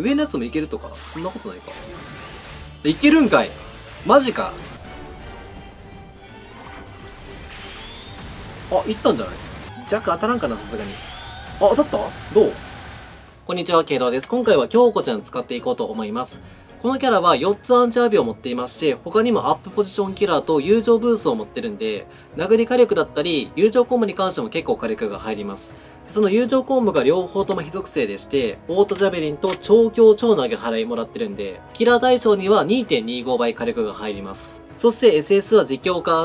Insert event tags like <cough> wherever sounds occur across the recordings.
上のやつもいけるとかそんなことないか。いけるんかいマジかあ、いったんじゃない？弱当たらんかな、さすがに。あ、当たった？どう？こんにちは、ケイドです。今回は京子ちゃん使っていこうと思います。このキャラは4つアンチアービを持っていまして、他にもアップポジションキラーと友情ブースを持ってるんで、殴り火力だったり、友情コンボに関しても結構火力が入ります。その友情コンボが両方とも非属性でして、オートジャベリンと超強長薙ぎ払いもらってるんで、キラー対象には2.25倍火力が入ります。そして SS は自強化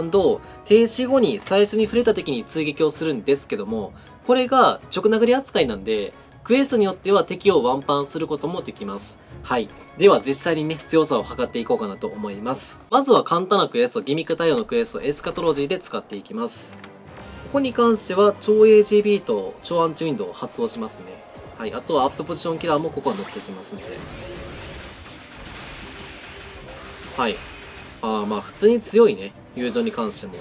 停止後に最初に触れた敵に追撃をするんですけども、これが直殴り扱いなんで、クエストによっては敵をワンパンすることもできます。はい。では実際にね、強さを測っていこうかなと思います。まずは簡単なクエスト、ギミック対応のクエスト、エスカトロジーで使っていきます。ここに関しては、超 AGB と超アンチウィンドウを発動しますね。はい。あとはアップポジションキラーもここは乗っていきますんで。はい。ああ、まあ普通に強いね。友情に関しても。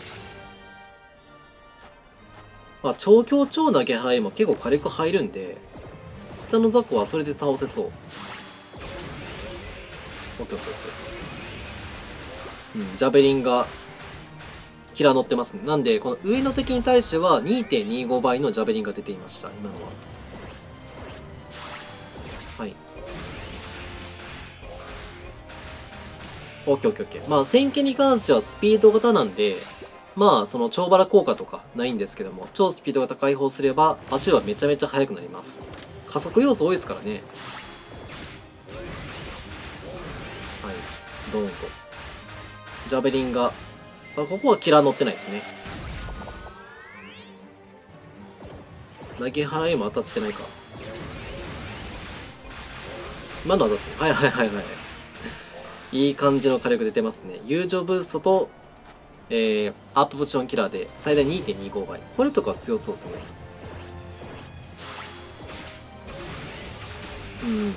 まあ、超強超投げ払いも結構火力入るんで、下の雑魚はそれで倒せそう。オッケーオッケーオッケー。うん、ジャベリンが、キラ乗ってますね。なんで、この上の敵に対しては2.25倍のジャベリンが出ていました、今のは。はい。オッケーオッケーオッケー。まあ、戦剣に関してはスピード型なんで、まあ、その超バラ効果とかないんですけども、超スピード型解放すれば、足はめちゃめちゃ速くなります。加速要素多いですからね。ドーンと。ジャベリンが、あ、ここはキラー乗ってないですね。投げ払いも当たってないか。今の当たってはいはいはいはい。いい感じの火力出てますね。友情ブーストと、えー、アップポジションキラーで最大2.25倍。これとか強そうですね。うん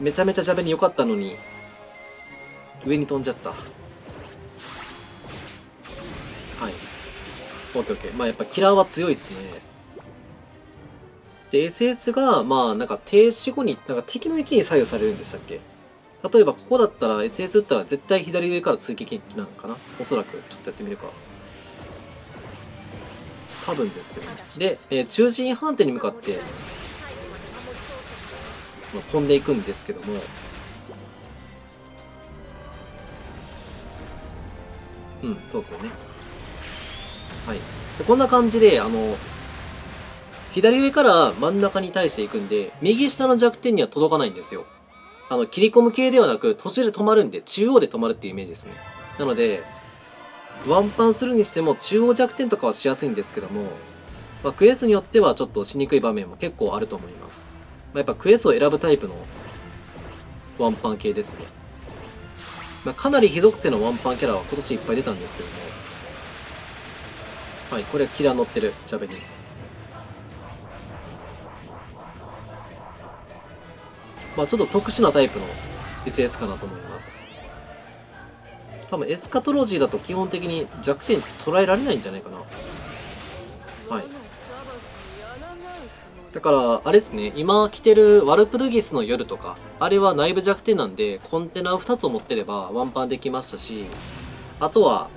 めちゃめちゃジャベに良かったのに上に飛んじゃった。はい。オッケーオッケー。まあやっぱキラーは強いですね。で SS がまあなんか停止後になんか敵の位置に左右されるんでしたっけ？例えばここだったら SS 打ったら絶対左上から追撃なのかな？おそらく。ちょっとやってみるか。多分ですけど。で、えー、中心判定に向かってま飛んでいくんですけども。うんそうですよね。はい。こんな感じであの左上から真ん中に対していくんで右下の弱点には届かないんですよ。あの切り込む系ではなく途中で止まるんで中央で止まるっていうイメージですね。なのでワンパンするにしても中央弱点とかはしやすいんですけども、まあ、クエストによってはちょっとしにくい場面も結構あると思います。まあ、やっぱクエストを選ぶタイプのワンパン系ですね。まあ、かなり非属性のワンパンキャラは今年いっぱい出たんですけども。はい、これキラー乗ってる、ジャベリン。まあちょっと特殊なタイプの SS かなと思います。多分エスカトロジーだと基本的に弱点捉えられないんじゃないかな。だから、あれですね、今着てるワルプルギスの夜とか、あれは内部弱点なんで、コンテナを2つを持ってればワンパンできましたし、あとは、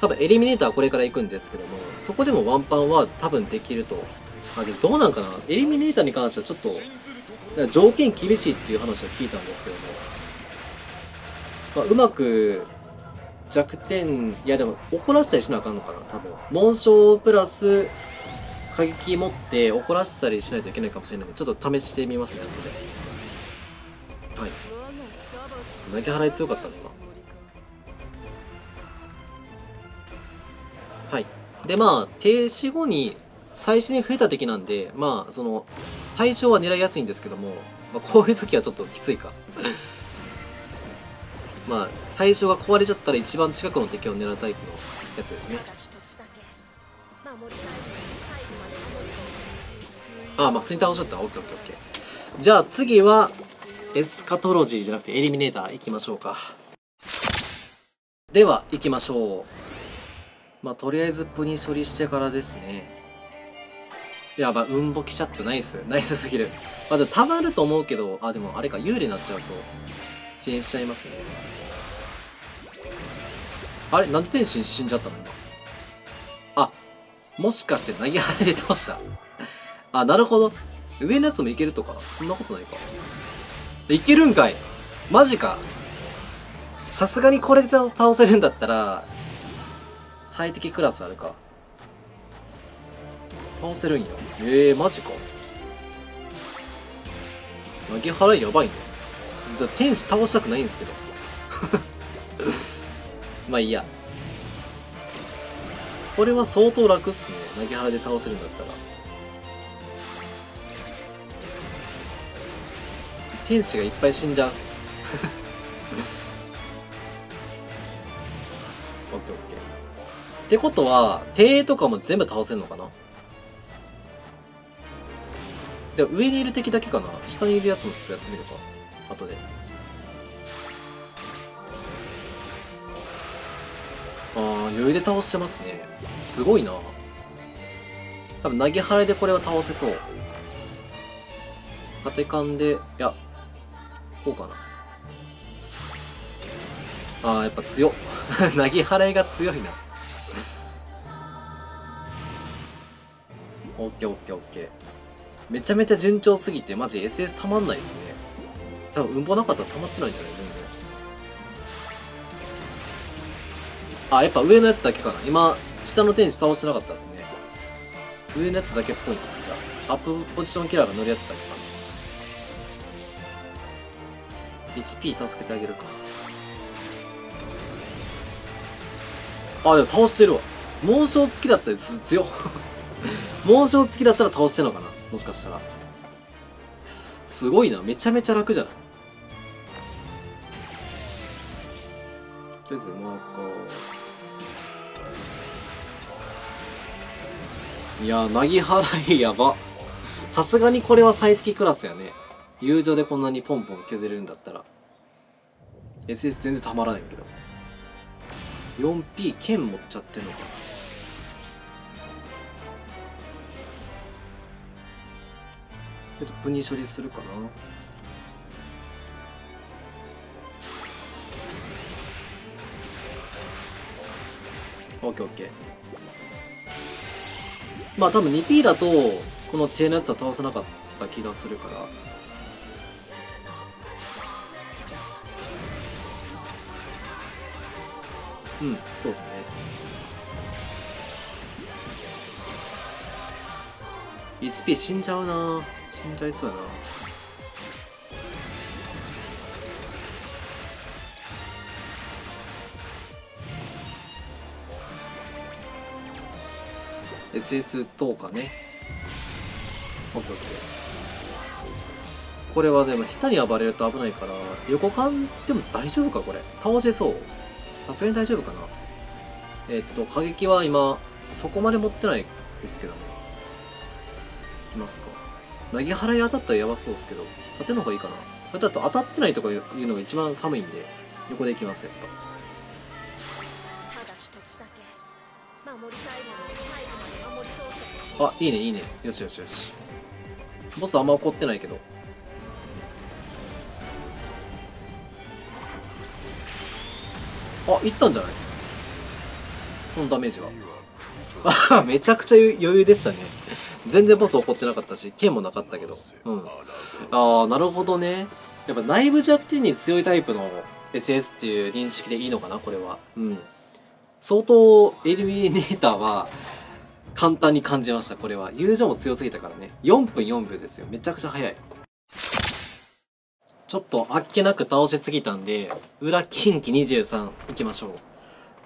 多分エリミネーターこれから行くんですけども、そこでもワンパンは多分できると。あ、でもどうなんかな？エリミネーターに関してはちょっと、条件厳しいっていう話を聞いたんですけども、まあ、うまく弱点、いやでも怒らせたりしなあかんのかな多分。紋章プラス、過激持って怒らせたりしないといけないかもしれないのでちょっと試してみますね後で。はい。投げ払い強かったね今はい。でまあ停止後に最初に増えた敵なんでまあその対象は狙いやすいんですけども、まあ、こういう時はちょっときついか。<laughs> まあ対象が壊れちゃったら一番近くの敵を狙うタイプのやつですね。ああ、まあ、普通に倒しちゃった。オッケーオッケーオッケー。じゃあ次は、エスカトロジーじゃなくてエリミネーター行きましょうか。では、行きましょう。まあ、とりあえずプに処理してからですね。やばうんぼ来ちゃったナイスナイスすぎるまあでたまると思うけどあでもあれか有利になっちゃうと遅延しちゃいますねあれなんで天心死んじゃったの？今もしかして投げ払いで倒した？あなるほど。上のやつもいけるとか？そんなことないか。いけるんかい。マジか。さすがにこれで倒せるんだったら最適クラスあるか。倒せるんや。ええー、マジか。投げ払いやばいね。だ天使倒したくないんですけど。<laughs> まあいいや。これは相当楽っすね。投げ払いで倒せるんだったら。天使がいっぱい死んじゃう。<laughs> オッケーオッケー。ってことは手とかも全部倒せるのかな？で上にいる敵だけかな？下にいるやつもちょっとやってみるか。後で。ああ余裕で倒してますね。すごいな。多分投げ払いでこれは倒せそう。縦勘でいやこうかな。あーやっぱ強っ。<laughs> 投げ払いが強いな。オッケーオッケーオッケー。めちゃめちゃ順調すぎてマジ SS たまんないですね。多分うんぼなかったらたまってないんじゃない？あやっぱ上のやつだけかな。今下の天使倒してなかったですね。上のやつだけっぽいなじゃあ。アップポジションキラーが乗るやつだけかな。HP 助けてあげるか。あでも倒してるわ。猛将付きだったりす強猛将 <laughs> 付きだったら倒してんのかなもしかしたら。すごいな。めちゃめちゃ楽じゃない。とりあえずマーカーいやなぎ払いやば。さすがにこれは最適クラスやね。友情でこんなにポンポン削れるんだったら。SS 全然たまらないけど。4P 剣持っちゃってんのか。ちょっとプニ処理するかな。オッケーオッケー。まあ多分 2P だとこの手のやつは倒せなかった気がするから。うんそうですね。1P 死んじゃうな。死んじゃいそうやな「SS 等かね。OKOK これはでも下に暴れると危ないから横間でも大丈夫かこれ。倒せそう。さすがに大丈夫かな。えっと過激は今そこまで持ってないですけども。きますか。投げ払い当たったらやばそうですけど縦の方がいいかな。だと当たってないとかいうのが一番寒いんで横でいきますやっぱ。あいいねいいねよしよしよしボスあんま怒ってないけどあいったんじゃない？このダメージはあ <laughs> めちゃくちゃ余裕でしたね全然ボス怒ってなかったし、剣もなかったけど。うん。ああ、なるほどね。やっぱ内部弱点に強いタイプの SS っていう認識でいいのかな、これは。うん。相当、エリミネーターは、簡単に感じました、これは。友情も強すぎたからね。4分4秒ですよ。めちゃくちゃ早い。ちょっとあっけなく倒しすぎたんで、裏近畿23いきましょう。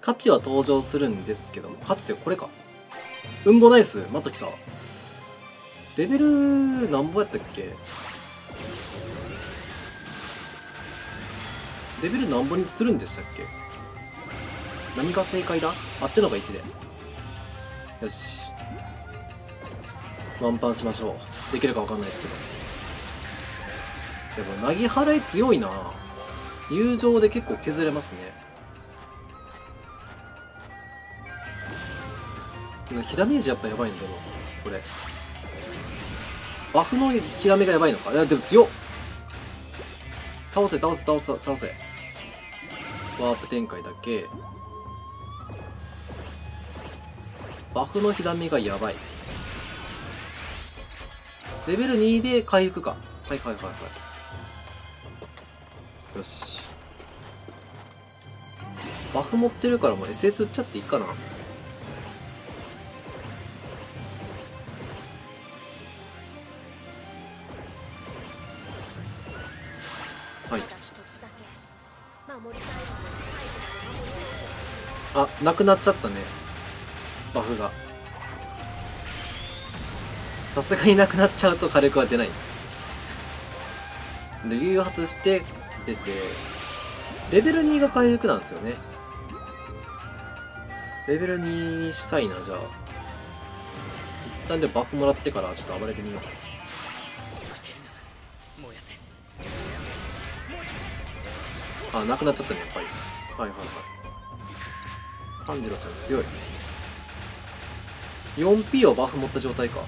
価値は登場するんですけども、価値ってこれか。うんぼナイスまた来た。レベル何ぼやったっけ？レベル何ぼにするんでしたっけ？何が正解だ？あってのが1でよし。ワンパンしましょう。できるか分かんないですけど。でもなぎ払い強いな。友情で結構削れますね。火ダメージやっぱやばいんだろうこれ。バフのひらめがやばいのか？いや、でも強っ。倒せ、倒せ、倒せ、倒せ。ワープ展開だけ。バフのひらめがやばい。レベル2で回復か。はいはいはいはい。よし。バフ持ってるからもう SS 打っちゃっていいかな。はいあなくなっちゃったねバフがさすがになくなっちゃうと火力は出ないで誘発して出てレベル2が回復なんですよねレベル2にしたいなじゃあ一旦でバフもらってからちょっと暴れてみようかなあ、なくなっちゃったね、やっぱり。はいはいはい。炭治郎ちゃん強い。4P をバフ持った状態か。よ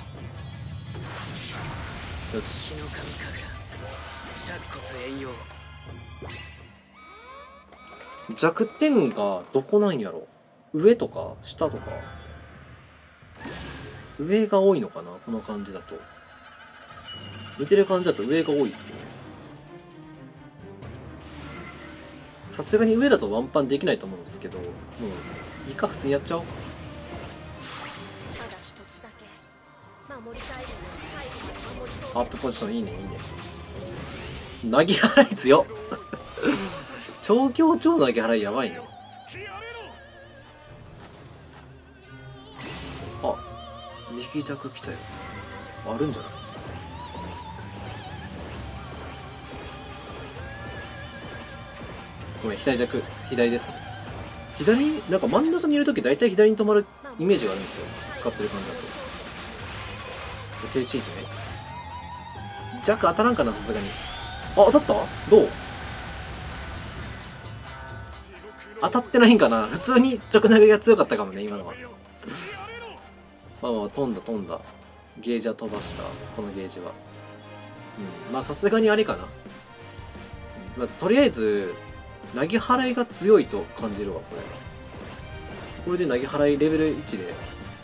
し。弱点がどこなんやろ上とか下とか上が多いのかなこの感じだと。見てる感じだと上が多いですね。さすがに上だとワンパンできないと思うんですけど、もう、いいか、普通にやっちゃおう。アップポジションいいね、いいね。投げ払い強超強超投げ払いやばいね。あ、右弱来たよ。あるんじゃない？ごめん、左弱、左ですね。左、なんか真ん中にいるとき大体左に止まるイメージがあるんですよ。使ってる感じだと。停止時ね。弱当たらんかな、さすがに。あ、当たった？どう？当たってないんかな？普通に直投げが強かったかもね、今のは。まあまあ、飛んだ飛んだ。ゲージは飛ばした。このゲージは。うん。まあさすがにあれかな。まあ、とりあえず、投げ払いが強いと感じるわ、これ。これで投げ払いレベル1で、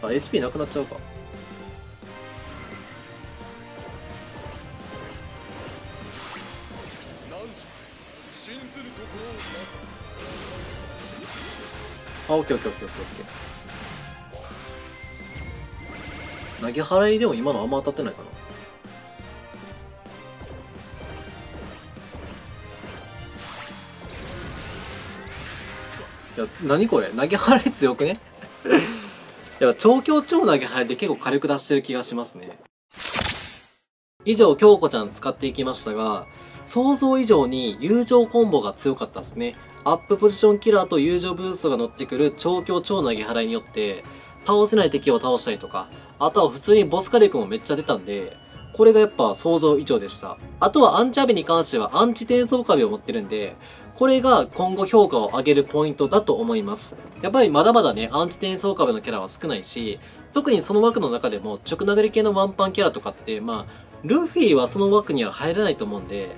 あ、HP なくなっちゃうか。あ、オッケーオッケーオッケーオッケー。投げ払いでも今のあんま当たってないかな。いや、何これ？投げ払い強くね？い <laughs> や、超強超投げ払いで結構火力出してる気がしますね。以上、京子ちゃん使っていきましたが、想像以上に友情コンボが強かったですね。アップポジションキラーと友情ブーストが乗ってくる超強超投げ払いによって、倒せない敵を倒したりとか、あとは普通にボス火力もめっちゃ出たんで、これがやっぱ想像以上でした。あとはアンチャビに関してはアンチ転送壁を持ってるんで、これが今後評価を上げるポイントだと思います。やっぱりまだまだね、アンチ転送株のキャラは少ないし、特にその枠の中でも直殴り系のワンパンキャラとかって、まあ、ルフィはその枠には入らないと思うんで、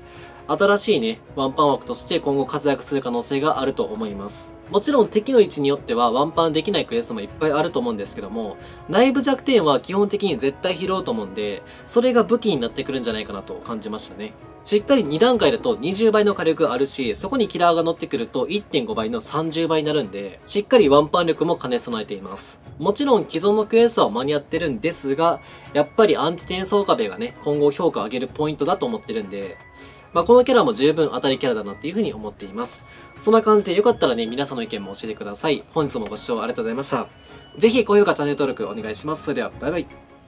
新しいね、ワンパン枠として今後活躍する可能性があると思います。もちろん敵の位置によってはワンパンできないクエストもいっぱいあると思うんですけども、内部弱点は基本的に絶対拾うと思うんで、それが武器になってくるんじゃないかなと感じましたね。しっかり2段階だと20倍の火力あるし、そこにキラーが乗ってくると1.5倍の30倍になるんで、しっかりワンパン力も兼ね備えています。もちろん既存のクエストは間に合ってるんですが、やっぱりアンチ転送壁がね、今後評価を上げるポイントだと思ってるんで、まあ、このキャラも十分当たりキャラだなっていうふうに思っています。そんな感じでよかったらね、皆さんの意見も教えてください。本日もご視聴ありがとうございました。ぜひ高評価、チャンネル登録お願いします。それでは、バイバイ。